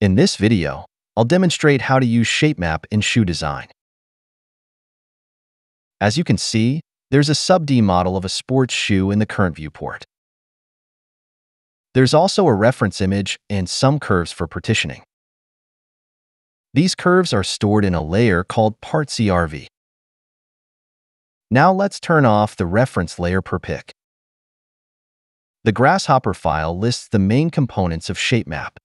In this video, I'll demonstrate how to use ShapeMap in shoe design. As you can see, there's a sub-D model of a sports shoe in the current viewport. There's also a reference image and some curves for partitioning. These curves are stored in a layer called Part CRV. Now let's turn off the reference layer per pick. The Grasshopper file lists the main components of ShapeMap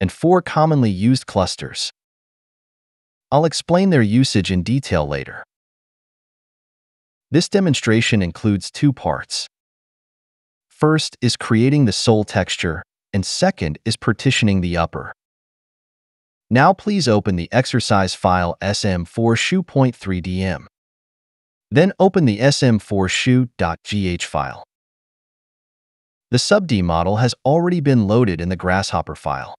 and four commonly used clusters. I'll explain their usage in detail later. This demonstration includes two parts. First is creating the sole texture, and second is partitioning the upper. Now please open the exercise file sm4shoe.3dm. Then open the sm4shoe.gh file. The sub-D model has already been loaded in the Grasshopper file.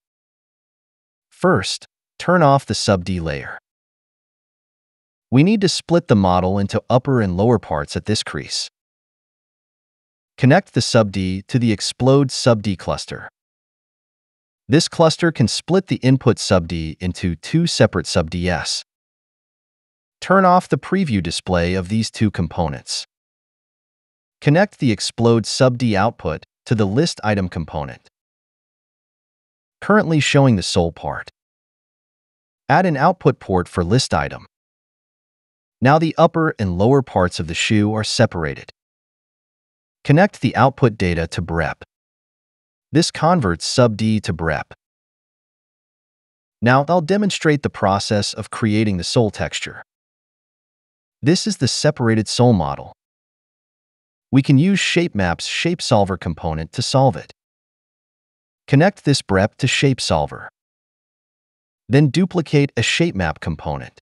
First, turn off the sub-D layer. We need to split the model into upper and lower parts at this crease. Connect the sub-D to the Explode sub-D cluster. This cluster can split the input sub-D into two separate sub-DS. Turn off the preview display of these two components. Connect the Explode sub-D output to the list item component. Currently showing the sole part. Add an output port for list item. Now the upper and lower parts of the shoe are separated. Connect the output data to BREP. This converts sub-D to BREP. Now I'll demonstrate the process of creating the sole texture. This is the separated sole model. We can use ShapeMap's ShapeSolver component to solve it. Connect this BREP to ShapeSolver. Then duplicate a ShapeMap component.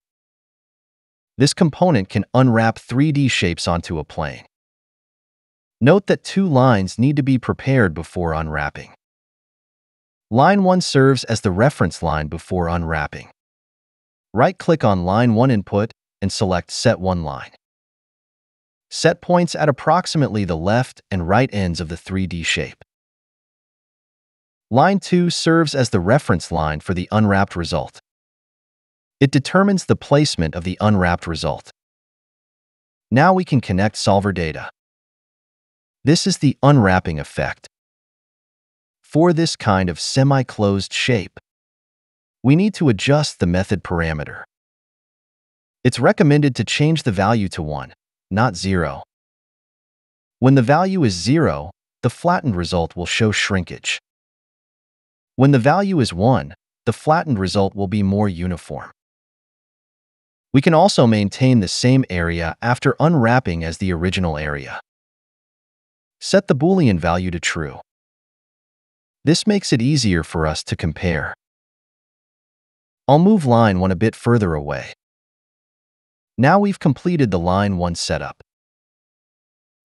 This component can unwrap 3D shapes onto a plane. Note that two lines need to be prepared before unwrapping. Line 1 serves as the reference line before unwrapping. Right-click on Line 1 input and select Set 1 line. Set points at approximately the left and right ends of the 3D shape. Line 2 serves as the reference line for the unwrapped result. It determines the placement of the unwrapped result. Now we can connect solver data. This is the unwrapping effect. For this kind of semi-closed shape, we need to adjust the method parameter. It's recommended to change the value to 1, not 0. When the value is 0, the flattened result will show shrinkage. When the value is 1, the flattened result will be more uniform. We can also maintain the same area after unwrapping as the original area. Set the Boolean value to true. This makes it easier for us to compare. I'll move line 1 a bit further away. Now we've completed the line 1 setup.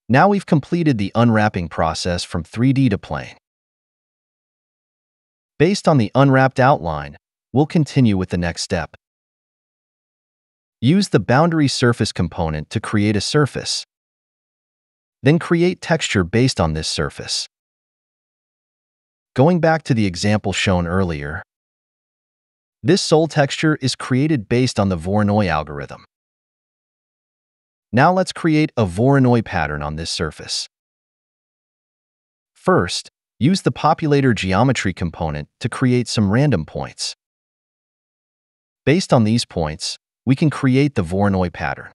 Now we've completed the unwrapping process from 3D to plane. Based on the unwrapped outline, we'll continue with the next step. Use the boundary surface component to create a surface. Then create texture based on this surface. Going back to the example shown earlier, this sole texture is created based on the Voronoi algorithm. Now let's create a Voronoi pattern on this surface. First, use the populate geometry component to create some random points. Based on these points, we can create the Voronoi pattern.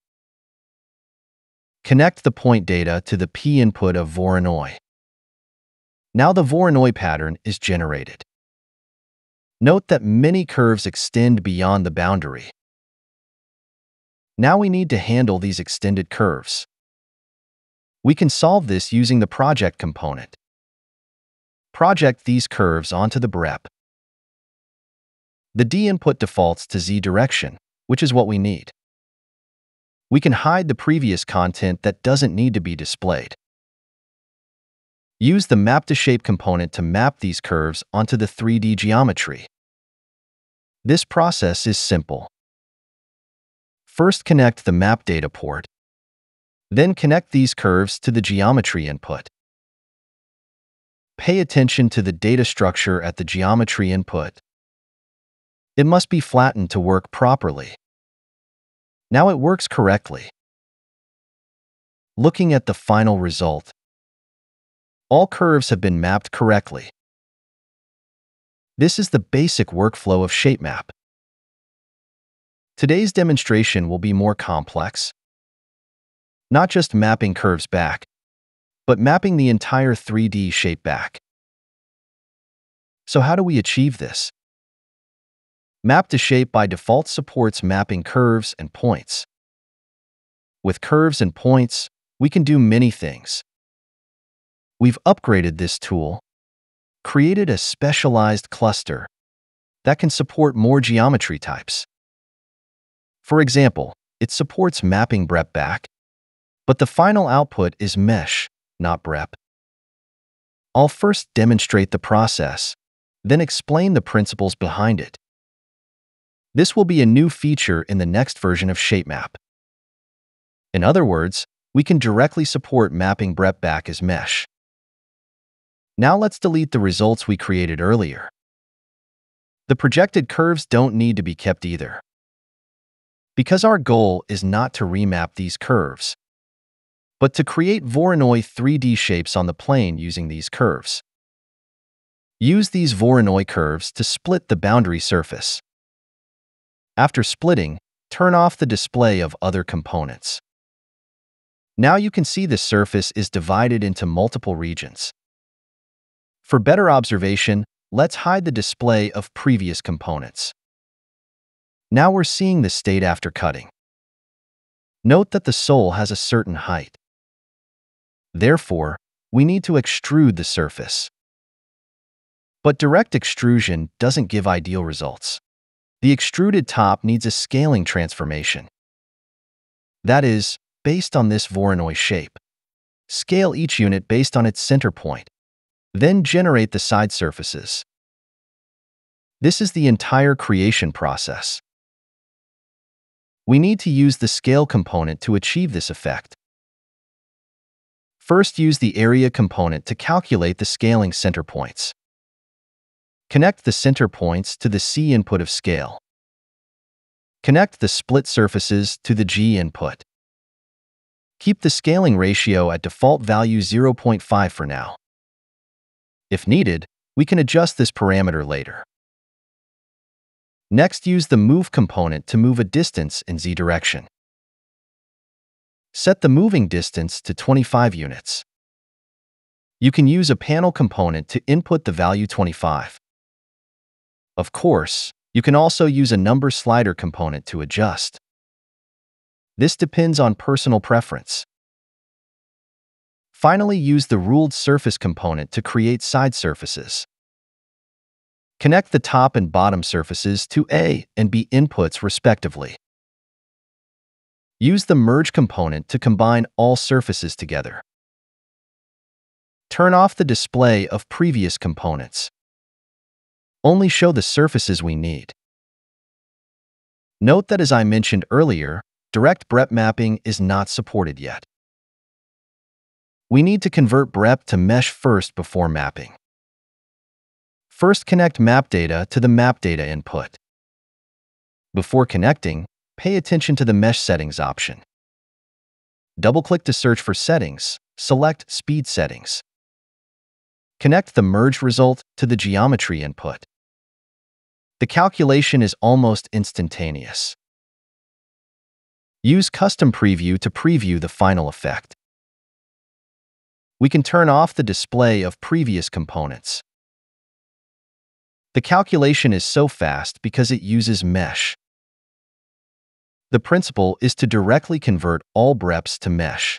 Connect the point data to the P input of Voronoi. Now the Voronoi pattern is generated. Note that many curves extend beyond the boundary. Now we need to handle these extended curves. We can solve this using the project component. Project these curves onto the BREP. The D input defaults to Z direction, which is what we need. We can hide the previous content that doesn't need to be displayed. Use the Map to Shape component to map these curves onto the 3D geometry. This process is simple. First connect the map data port, then connect these curves to the geometry input. Pay attention to the data structure at the geometry input. It must be flattened to work properly. Now it works correctly. Looking at the final result, all curves have been mapped correctly. This is the basic workflow of ShapeMap. Today's demonstration will be more complex. Not just mapping curves back, but mapping the entire 3D shape back. So how do we achieve this? Map to Shape by default supports mapping curves and points. With curves and points, we can do many things. We've upgraded this tool, created a specialized cluster that can support more geometry types. For example, it supports mapping BREP back, but the final output is mesh, not BREP. I'll first demonstrate the process, then explain the principles behind it. This will be a new feature in the next version of ShapeMap. In other words, we can directly support mapping BREP back as mesh. Now let's delete the results we created earlier. The projected curves don't need to be kept either. Because our goal is not to remap these curves, but to create Voronoi 3D shapes on the plane using these curves. Use these Voronoi curves to split the boundary surface. After splitting, turn off the display of other components. Now you can see the surface is divided into multiple regions. For better observation, let's hide the display of previous components. Now we're seeing the state after cutting. Note that the sole has a certain height. Therefore, we need to extrude the surface. But direct extrusion doesn't give ideal results. The extruded top needs a scaling transformation. That is, based on this Voronoi shape. Scale each unit based on its center point. Then generate the side surfaces. This is the entire creation process. We need to use the scale component to achieve this effect. First use the area component to calculate the scaling center points. Connect the center points to the C input of scale. Connect the split surfaces to the G input. Keep the scaling ratio at default value 0.5 for now. If needed, we can adjust this parameter later. Next, use the Move component to move a distance in z direction. Set the moving distance to 25 units. You can use a panel component to input the value 25. Of course, you can also use a number slider component to adjust. This depends on personal preference. Finally, use the ruled surface component to create side surfaces. Connect the top and bottom surfaces to A and B inputs respectively. Use the Merge component to combine all surfaces together. Turn off the display of previous components. Only show the surfaces we need. Note that as I mentioned earlier, direct BREP mapping is not supported yet. We need to convert BREP to mesh first before mapping. First connect map data to the map data input. Before connecting, pay attention to the Mesh Settings option. Double-click to search for Settings, select Speed Settings. Connect the merged result to the geometry input. The calculation is almost instantaneous. Use Custom Preview to preview the final effect. We can turn off the display of previous components. The calculation is so fast because it uses mesh. The principle is to directly convert all BREPs to mesh.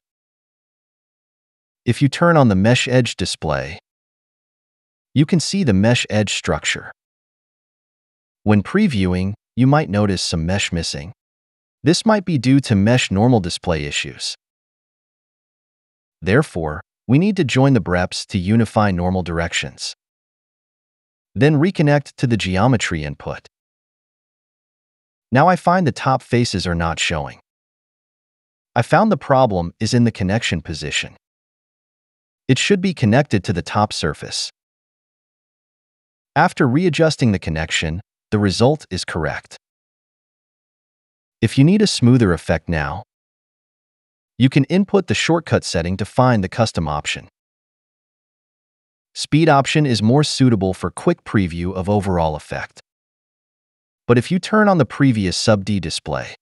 If you turn on the mesh edge display, you can see the mesh edge structure. When previewing, you might notice some mesh missing. This might be due to mesh normal display issues. Therefore, we need to join the BREPs to unify normal directions. Then reconnect to the geometry input. Now I find the top faces are not showing. I found the problem is in the connection position. It should be connected to the top surface. After readjusting the connection, the result is correct. If you need a smoother effect now, you can input the shortcut setting to find the custom option. Speed option is more suitable for quick preview of overall effect. But if you turn on the previous sub D display,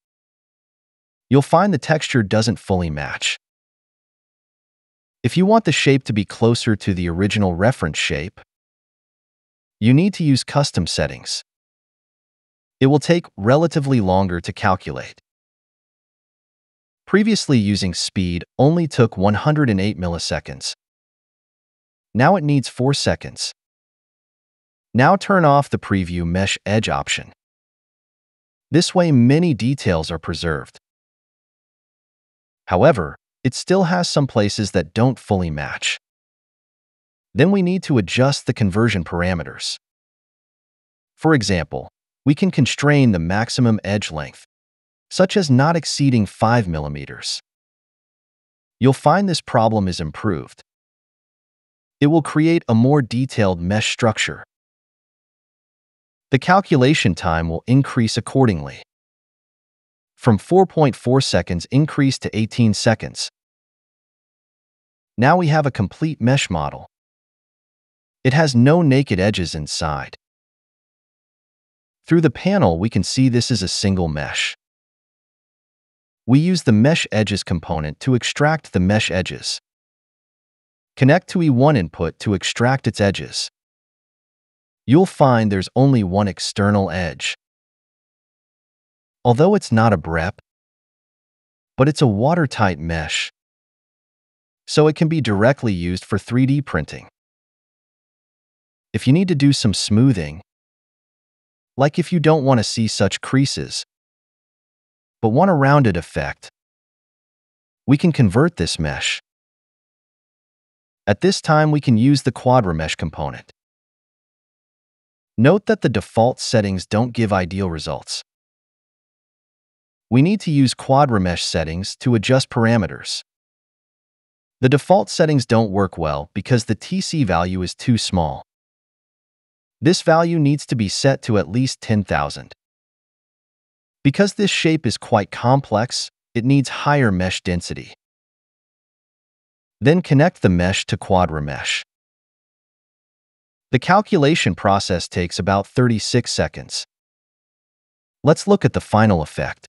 you'll find the texture doesn't fully match. If you want the shape to be closer to the original reference shape, you need to use custom settings. It will take relatively longer to calculate. Previously using speed only took 108 milliseconds. Now it needs 4 seconds. Now turn off the Preview Mesh Edge option. This way many details are preserved. However, it still has some places that don't fully match. Then we need to adjust the conversion parameters. For example, we can constrain the maximum edge length, such as not exceeding 5 millimeters. You'll find this problem is improved. It will create a more detailed mesh structure. The calculation time will increase accordingly from 4.4 seconds increased to 18 seconds. Now we have a complete mesh model. It has no naked edges inside. Through the panel, we can see this is a single mesh. We use the Mesh Edges component to extract the mesh edges. Connect to E1 input to extract its edges. You'll find there's only one external edge. Although it's not a BREP, but it's a watertight mesh, so it can be directly used for 3D printing. If you need to do some smoothing, like if you don't want to see such creases, but want a rounded effect, we can convert this mesh. At this time, we can use the QuadRemesh component. Note that the default settings don't give ideal results we need to use QuadRemesh settings to adjust parameters. The default settings don't work well because the TC value is too small. This value needs to be set to at least 10,000. Because this shape is quite complex, it needs higher mesh density. Then connect the mesh to QuadRemesh. The calculation process takes about 36 seconds. Let's look at the final effect.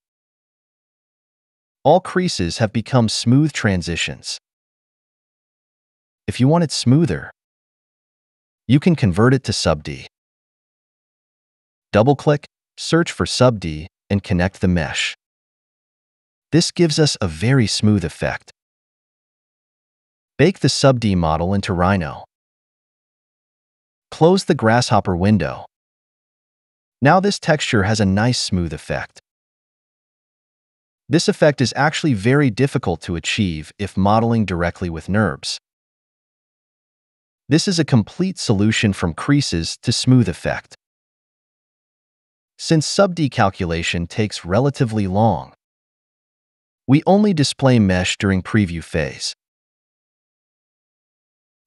All creases have become smooth transitions. If you want it smoother, you can convert it to sub-D. Double-click, search for sub-D, and connect the mesh. This gives us a very smooth effect. Bake the sub-D model into Rhino. Close the Grasshopper window. Now this texture has a nice smooth effect. This effect is actually very difficult to achieve if modeling directly with NURBS. This is a complete solution from creases to smooth effect. Since sub-D calculation takes relatively long, we only display mesh during preview phase.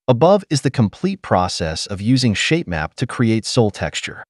Above is the complete process of using ShapeMap to create sole texture.